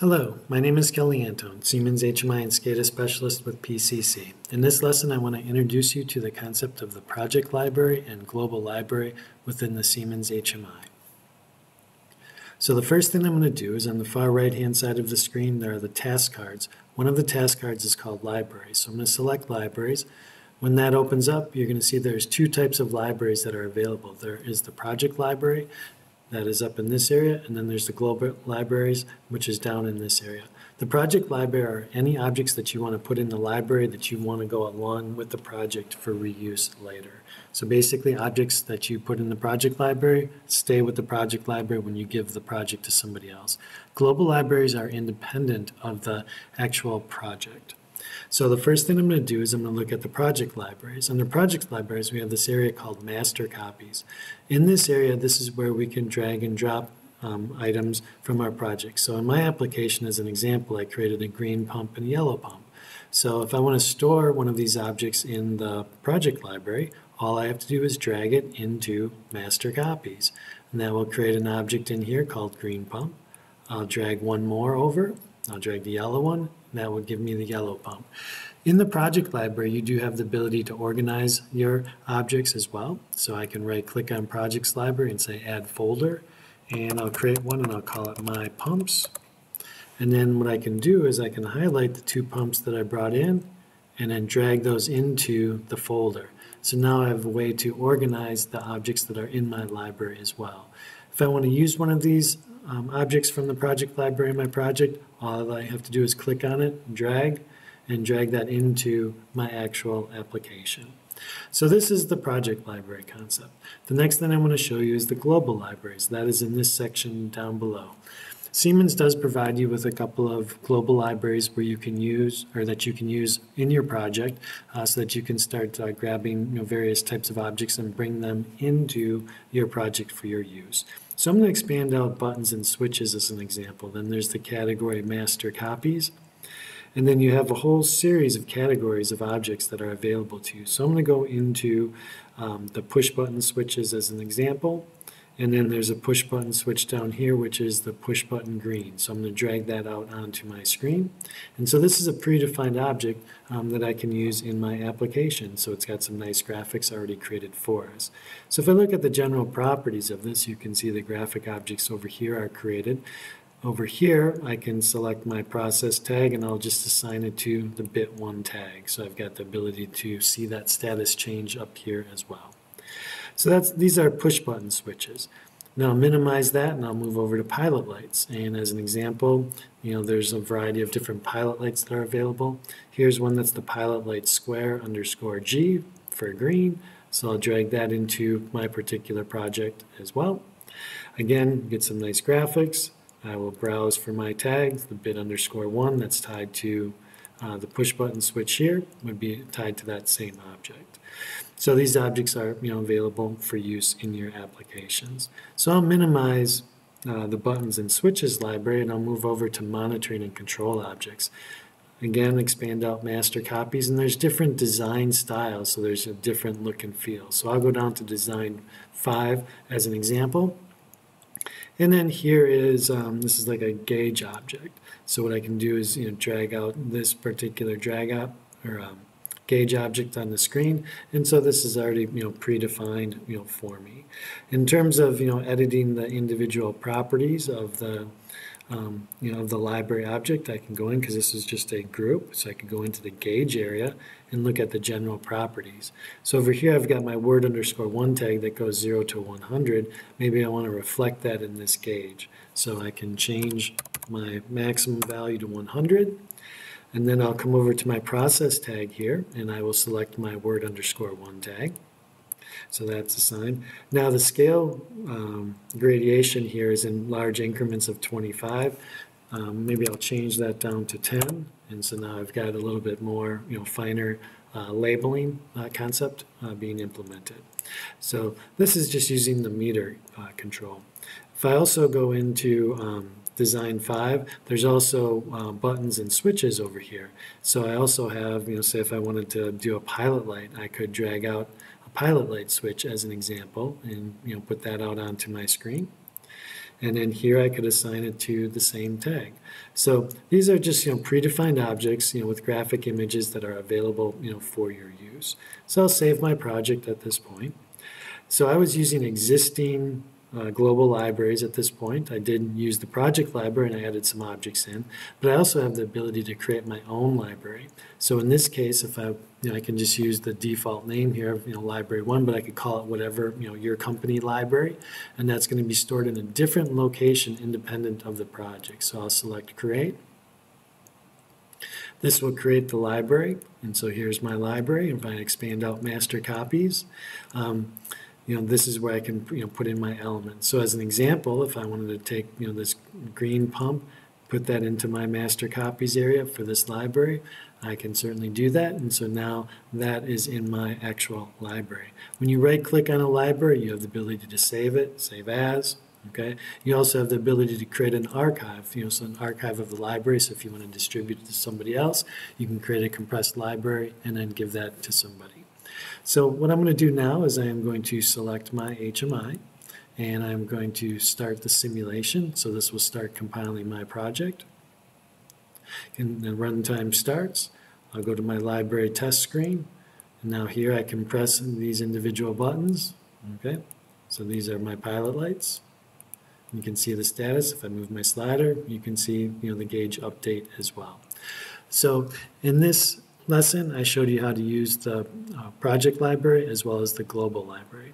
Hello, my name is Kelly Antone, Siemens HMI and SCADA Specialist with PCC. In this lesson, I want to introduce you to the concept of the project library and global library within the Siemens HMI. So the first thing I'm going to do is on the far right hand side of the screen, there are the task cards. One of the task cards is called libraries. So I'm going to select libraries. When that opens up, you're going to see there's two types of libraries that are available. There is the project library, that is up in this area, and then there's the global libraries, which is down in this area. The project library are any objects that you want to put in the library that you want to go along with the project for reuse later. So basically, objects that you put in the project library stay with the project library when you give the project to somebody else. Global libraries are independent of the actual project. So the first thing I'm going to do is I'm going to look at the project libraries. Under project libraries, we have this area called master copies. In this area, this is where we can drag and drop um, items from our project. So in my application, as an example, I created a green pump and a yellow pump. So if I want to store one of these objects in the project library, all I have to do is drag it into master copies. And that will create an object in here called green pump. I'll drag one more over. I'll drag the yellow one, that would give me the yellow pump. In the project library, you do have the ability to organize your objects as well. So I can right click on projects library and say add folder and I'll create one and I'll call it my pumps. And then what I can do is I can highlight the two pumps that I brought in and then drag those into the folder. So now I have a way to organize the objects that are in my library as well. If I want to use one of these um, objects from the project library in my project, all I have to do is click on it, drag, and drag that into my actual application. So this is the project library concept. The next thing I want to show you is the global libraries. That is in this section down below. Siemens does provide you with a couple of global libraries where you can use, or that you can use in your project, uh, so that you can start uh, grabbing you know, various types of objects and bring them into your project for your use. So I'm going to expand out buttons and switches as an example. Then there's the category master copies. And then you have a whole series of categories of objects that are available to you. So I'm going to go into um, the push button switches as an example. And then there's a push button switch down here, which is the push button green. So I'm going to drag that out onto my screen. And so this is a predefined object um, that I can use in my application. So it's got some nice graphics already created for us. So if I look at the general properties of this, you can see the graphic objects over here are created. Over here, I can select my process tag and I'll just assign it to the bit1 tag. So I've got the ability to see that status change up here as well. So that's these are push button switches. Now I'll minimize that and I'll move over to pilot lights. And as an example, you know, there's a variety of different pilot lights that are available. Here's one that's the pilot light square underscore G for green. So I'll drag that into my particular project as well. Again, get some nice graphics. I will browse for my tags, the bit underscore one that's tied to uh, the push button switch here would be tied to that same object. So these objects are you know, available for use in your applications. So I'll minimize uh, the buttons and switches library and I'll move over to monitoring and control objects. Again, expand out master copies and there's different design styles, so there's a different look and feel. So I'll go down to design 5 as an example. And then here is, um, this is like a gauge object. So what I can do is you know, drag out this particular drag up or um, gauge object on the screen. And so this is already, you know, predefined, you know, for me. In terms of, you know, editing the individual properties of the, um, you know, of the library object, I can go in because this is just a group. So I can go into the gauge area and look at the general properties. So over here, I've got my word underscore one tag that goes zero to 100. Maybe I want to reflect that in this gauge. So I can change my maximum value to 100 and then I'll come over to my process tag here and I will select my word underscore one tag. So that's a sign. Now the scale um, gradation here is in large increments of 25. Um, maybe I'll change that down to 10. And so now I've got a little bit more, you know, finer uh, labeling uh, concept uh, being implemented. So this is just using the meter uh, control. If I also go into um, design 5. There's also uh, buttons and switches over here. So I also have, you know, say if I wanted to do a pilot light, I could drag out pilot light switch as an example and, you know, put that out onto my screen. And then here I could assign it to the same tag. So these are just, you know, predefined objects, you know, with graphic images that are available, you know, for your use. So I'll save my project at this point. So I was using existing uh, global libraries at this point. I did use the project library and I added some objects in, but I also have the ability to create my own library. So in this case, if I, you know, I can just use the default name here, you know, library one, but I could call it whatever, you know, your company library, and that's going to be stored in a different location independent of the project. So I'll select create. This will create the library, and so here's my library. If I expand out master copies, um, you know, this is where I can, you know, put in my elements. So as an example, if I wanted to take, you know, this green pump, put that into my master copies area for this library, I can certainly do that. And so now that is in my actual library. When you right click on a library, you have the ability to save it, save as, okay? You also have the ability to create an archive, you know, so an archive of the library. So if you want to distribute it to somebody else, you can create a compressed library and then give that to somebody. So what I'm going to do now is I am going to select my HMI and I'm going to start the simulation. So this will start compiling my project. And the runtime starts. I'll go to my library test screen. And now here I can press these individual buttons. Okay, so these are my pilot lights. You can see the status. If I move my slider, you can see you know the gauge update as well. So in this lesson, I showed you how to use the uh, project library as well as the global library.